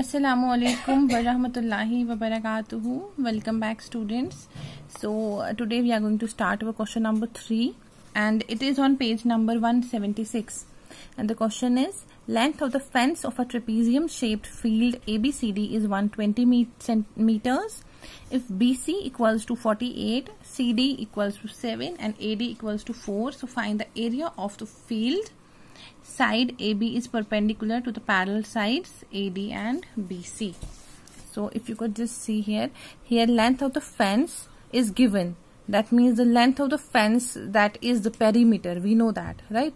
Assalamu alaikum wa rahmatullahi wa barakatuhu. Welcome back students. So uh, today we are going to start our question number 3 and it is on page number 176 and the question is length of the fence of a trapezium shaped field ABCD is 120 centimeters. If BC equals to 48, CD equals to 7 and AD equals to 4 so find the area of the field side AB is perpendicular to the parallel sides AD and BC. So if you could just see here, here length of the fence is given. That means the length of the fence that is the perimeter. We know that, right?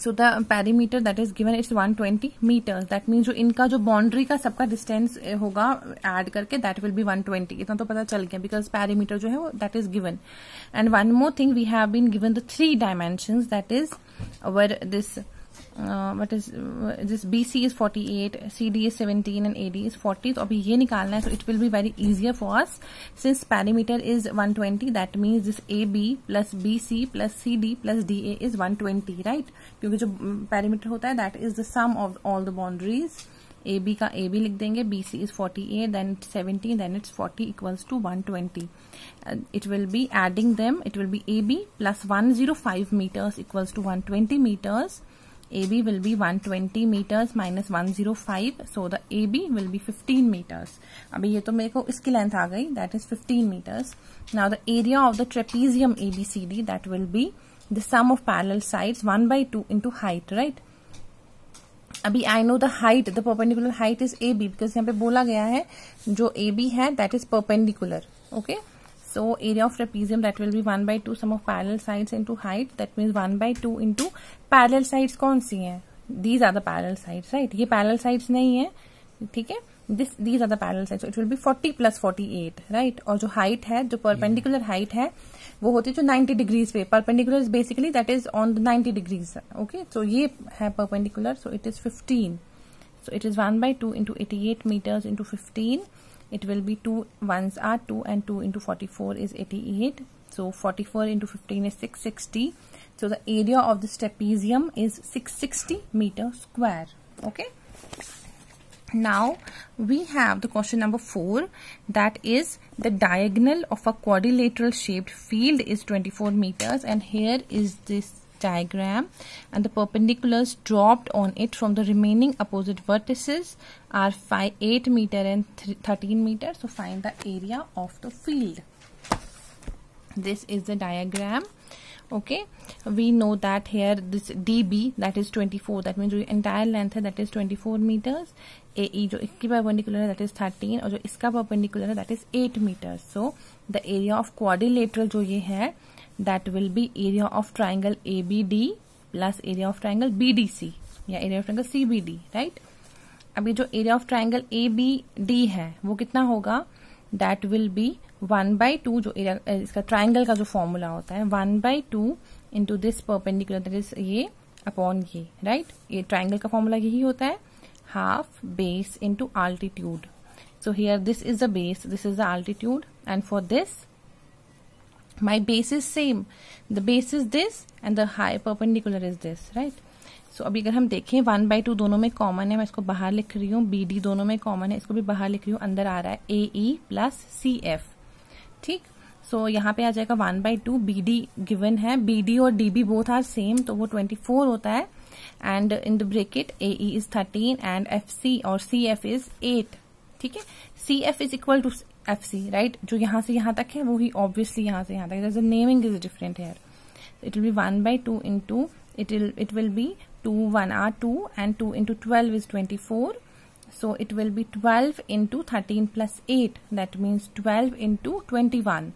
So the perimeter that is given it's 120 twenty metre that mean जो इनका जो boundary का सबका distance होगा add करके that will be 120 इतना तो पता चल गया बिकॉज़ पैरीमीटर जो है वो that is given and one more thing we have been given the three dimension that is our this uh, what is uh, this BC is 48, CD is 17 and AD is 40. So abhi ye nikalna hai, so it will be very easier for us since perimeter is 120 that means this AB plus BC plus CD plus DA is 120 right क्योंकि जो perimeter होता है that is the sum of all the boundaries AB का AB लिख देंगे BC is 48 then it's 17 then it's 40 equals to 120 uh, it will be adding them it will be AB plus 105 meters equals to 120 meters AB will be 120 meters minus 105 so the AB will be 15 meters अभी ये तो मेरे को इसकी length आ गई that is 15 meters now the area of the trapezium ABCD that will be the sum of parallel sides 1 by 2 into height right अभी know the height the perpendicular height is A B because यहाँ पे बोला गया है जो B है that is perpendicular okay So area of trapezium that will be 1 by 2 sum of parallel sides into height that means 1 by 2 into parallel sides कौन सी हैं these are the parallel sides right ये parallel sides नहीं है ठीक है this these are the parallel sides so it will be 40 plus 48 right और जो height है जो perpendicular height है वो होती है जो 90 degrees पे perpendicular is basically that is on the 90 degrees okay so ये है perpendicular so it is 15 so it is 1 by 2 into 88 meters into 15 it will be 2 ones are 2 and 2 into 44 is 88 so 44 into 15 is 660 so the area of this trapezium is 660 meter square. Okay? Now we have the question number 4 that is the diagonal of a quadrilateral shaped field is 24 meters and here is this diagram and the perpendiculars dropped on it from the remaining opposite vertices are 5, 8 meter and 13 meter. So find the area of the field. This is the diagram. Okay, we know that here this db that is 24 that means the entire length that is 24 meters AE जो इसकी perpendicular that is 13 और जो इसका perpendicular that is 8 meters. So the area of quadrilateral जो ये है That will be area of triangle ABD plus area of triangle BDC या area of triangle CBD right अभी जो area of triangle ABD है वो कितना होगा that will be one by two जो एरिया इसका ट्राइंगल का जो फॉर्मूला होता है one by two into this perpendicular that is ये अपॉन ये राइट ये ट्राइंगल का फॉर्मूला यही होता है half base into altitude so here this is the base this is the altitude and for this my base is same. The base is this and the high perpendicular is this right? So अभी अगर हम देखें one by to दोनों में common है मैं इसको बाहर लिख रही हूँ बी डी दोनों में कॉमन है इसको भी बाहर लिख रही हूँ अंदर आ रहा है ए ई प्लस सी एफ़ ठीक? सो so, यहाँ पे आ जाएगा one by two B D given है बी डी और D B both are same तो वो ट्वेंटी फोर होता है and in the bracket A E is thirteen and F C और सी एफ़ इज़ एट ठीक है? C F is equal to F C right जो यहाँ से यहाँ तक है, वो ही ऑब्वियसली यहाँ से यहाँ तक है। Naming is different here it will be one by two into it it will be two one or two and two into twelve is twenty four so it will be twelve into thirteen plus eight that means twelve into twenty one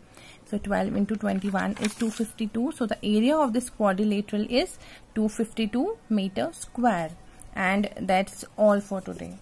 so twelve into twenty one is two fifty two so the area of this quadrilateral is two fifty two metre square and that's all for today